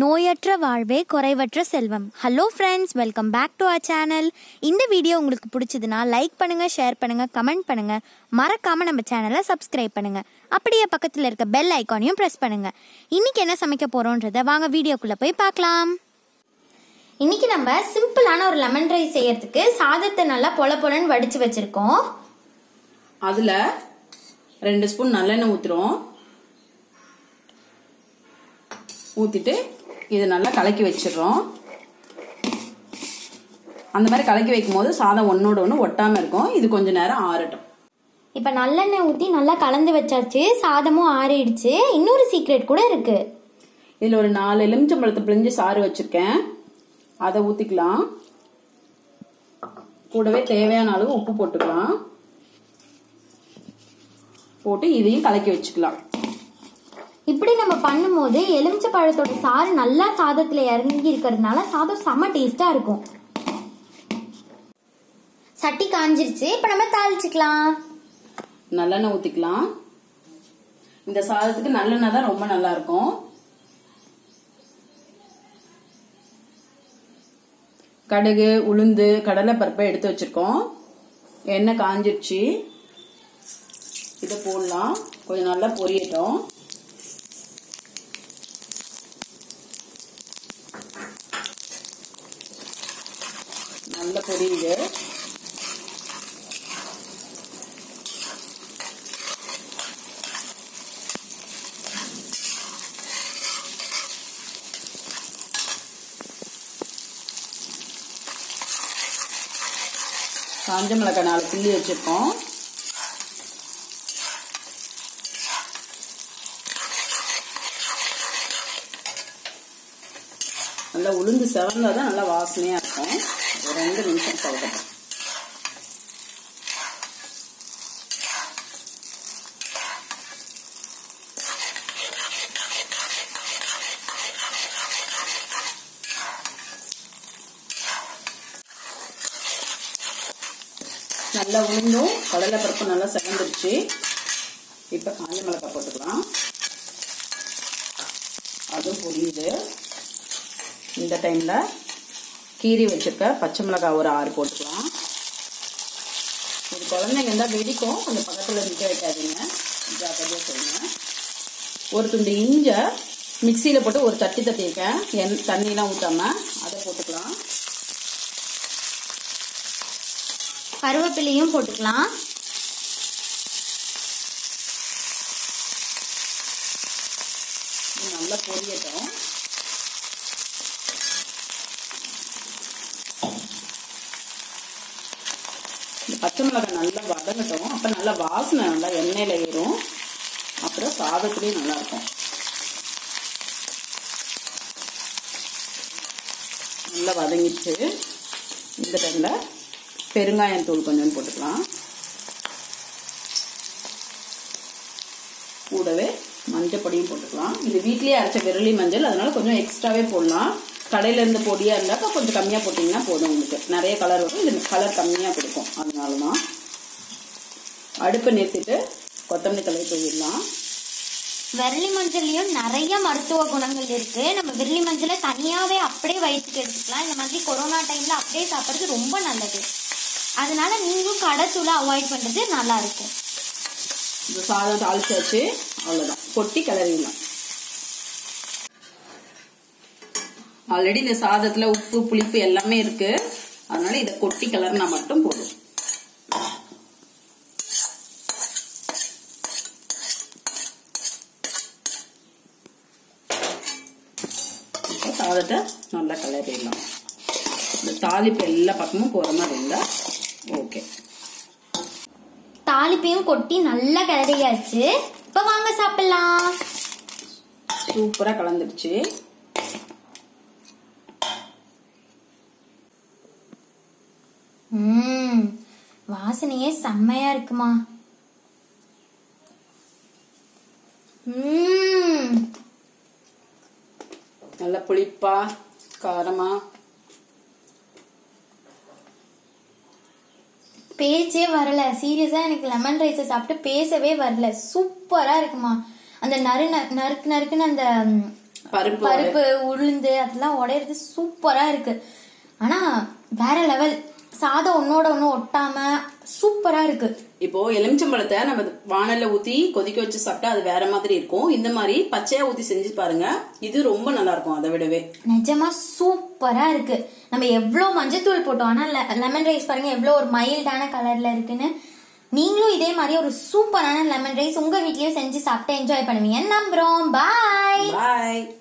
நோயற்ற வாழ்வே குறைவற்ற செல்வம். Hello friends welcome back to our channel இந்த வீடியோ உங்களுக்கு பிடிச்சதுன்னா லைக் பண்ணுங்க ஷேர் பண்ணுங்க கமெண்ட் பண்ணுங்க. மறக்காம நம்ம சேனலை சப்ஸ்கிரைப் பண்ணுங்க. அப்படியே பக்கத்தில் இருக்க பெல் ஐக்கானையும் ப்ரெஸ் பண்ணுங்க. இன்னைக்கு என்ன சமைக்க போறோன்றத வாங்க வீடியோக்குள்ள போய் பார்க்கலாம். இன்னைக்கு நம்ம சிம்பிளான ஒரு லெமன் ரைஸ் செய்யறதுக்கு சாதத்தை நல்லா பொல பொலன்னு வடிச்சு வச்சிருக்கோம். அதுல ரெண்டு ஸ்பூன் நல்லெண்ணெய் ஊத்துறோம் ஊத்திட்டு இது நல்லா கலக்கி வச்சிடுறோம். அந்த மாதிரி கலக்கி வைக்கும் போது சாதம் ஒன்னோட ஒன்று ஒட்டாம இருக்கும். இது கொஞ்ச நேரம் ஆறட்டும். இப்போ நல்லெண்ணெய் ஊற்றி நல்லா கலந்து வச்சாச்சு. சாதமும் ஆறிடுச்சு. இன்னொரு சீக்ரெட் கூட இருக்கு. இதுல ஒரு நாலு எலுமிச்சம்பழத்தை பிழிஞ்சு சாறு வச்சிருக்கேன். அதை ஊத்திக்கலாம். கூடவே தேவையான அளவு உப்பு போட்டுக்கலாம். போட்டு இதையும் கலக்கி வச்சுக்கலாம். இப்படி நம்ம பண்ணும்போது எலுமிச்சை பழத்தோட சாறு நல்லா சாதத்துல இறங்கி இருக்கிறதுனால சாதம் செம்ம டேஸ்டா இருக்கும். சட்டி காஞ்சிருச்சு. இப்ப நம்ம தாளிச்சுக்கலாம். நல்லெண்ணெய் ஊத்திக்கலாம். இந்த சாதத்துக்கு நல்லெண்ணெய் தான் ரொம்ப நல்லா இருக்கும். கடுகு உளுந்து கடலைப்பருப்பை எடுத்து வச்சிருக்கோம். எண்ணெய் காஞ்சிருச்சு. இதை போடலாம். கொஞ்சம் நல்லா பொரியட்டும். நல்ல பொரியுது காஞ்ச மிளகாய் நாலு புள்ளி வச்சுருக்கோம். நல்லா உளுந்து செவந்தால் தான் நல்லா வாசனையா இருக்கும் ஒரு ரெண்டு நிமிஷம் பழகட்டும் நல்லா உளுந்தும் கடலை பருப்பு நல்லா செவந்துருச்சு. இப்போ காஞ்ச மிளகாய் போட்டுக்கலாம். அதுவும் புரியுது. இந்த டைமில் கீரி வச்சிருக்க. பச்சை மிளகாய் ஒரு ஆறு போட்டுக்கலாம். இது குழந்தைங்க இருந்தால் வெடிக்கும். கொஞ்சம் பக்கத்தில் நிற்க வைக்காதீங்க. ஜாக்கிரதையாக செய்யுங்க ஒரு துண்டு இஞ்சை மிக்சியில் போட்டு ஒரு தட்டி தட்டியிருக்கேன். என் தண்ணிலாம் ஊற்றாமல் அதை போட்டுக்கலாம். கருவேப்பிலையும் போட்டுக்கலாம். நல்லா பொரியட்டும். பச்சை மிளகாய் நல்லா வதங்கட்டும். அப்போ நல்லா வாசனை நல்லா எண்ணெயில் ஏறும். அப்புறம் சாதத்துலேயும் நல்லாயிருக்கும். நல்லா வதங்கிட்டு இந்த டைமில் பெருங்காயம் தூள் கொஞ்சம் போட்டுக்கலாம். கூடவே மஞ்சள் பொடியும் போட்டுக்கலாம். இது வீட்லேயே அரைச்ச விரலி மஞ்சள் அதனால் கொஞ்சம் எக்ஸ்ட்ராவே போடலாம். கடையில இருந்து பொடியா இருந்தாக்கா கொஞ்சம் கம்மியா போட்டீங்கன்னா போதும் உங்களுக்கு. நிறைய கலர் வரும். இது கலர் கம்மியா கொடுக்கும். அதனால தான் அடுப்பை நிறுத்திட்டு கொத்தமல்லி தலை தூவிடலாம். விரலி மஞ்சள்லயும் நிறைய மருத்துவ குணங்கள் இருக்கு. நம்ம விரலி மஞ்சளை தனியாவே அப்படியே வயிற்றுக்கு எடுத்துக்கலாம். இந்த மாதிரி கொரோனா டைம்ல அப்படியே சாப்பிட்றது ரொம்ப நல்லது. அதனால நீங்களும் கடை தூளை அவாய்ட் பண்றது நல்லா இருக்கும். இந்த சாதம் தாளிச்சாச்சு அவ்வளவுதான். கொட்டி கிளறிடலாம். ஆல்ரெடி இந்த சாதத்துல உப்பு புளிப்பு எல்லாமே இருக்கு. அதனால இதை கொட்டி கிளறினா மட்டும் போதும். சாதத்தை நல்லா கிளறிடலாம். இந்த தாளிப்பு எல்லா பக்கமும் போற மாதிரி இருந்தா ஓகே தாளிப்பையும் கொட்டி நல்லா கிளறியாச்சு. இப்ப வாங்க சாப்பிடலாம். சூப்பரா கலந்துடுச்சு. வாசனையே செம்மையா இருக்குமா? நல்ல புளிப்பா காரமா. பேச்சே வரல. சீரியஸா எனக்கு லெமன் ரைஸை சாப்பிட்டு பேசவே வரல. சூப்பரா இருக்குமா? அந்த நறு நறுக்கு நறுக்குன்னு அந்த பருப்பு உளுந்து அதெல்லாம் உடையிறது சூப்பரா இருக்கு. ஆனா வேற லெவல் சாதம் ஒன்னோட ஒண்ணு ஒட்டாம சூப்பரா இருக்கு. இப்போ எலுமிச்சம்பழத்தை நம்ம வானல்ல ஊத்தி கொதிக்க வச்சு சாப்பிட்டா அது வேற மாதிரி இருக்கும். இந்த மாதிரி பச்சையா ஊத்தி செஞ்சு பாருங்க. இது ரொம்ப நல்லா இருக்கும் அதை விடவே. நிஜமா சூப்பரா இருக்கு. நம்ம எவ்வளவு மஞ்சத்தூள் போட்டோம். ஆனா லெமன் ரைஸ் பாருங்க எவ்வளவு ஒரு மைல்டான கலர்ல இருக்குன்னு. நீங்களும் இதே மாதிரி ஒரு சூப்பரான லெமன் ரைஸ் உங்க வீட்லயும் செஞ்சு சாப்பிட்டு என்ஜாய் பண்ணுவீங்க நம்புறோம். பாய் பாய்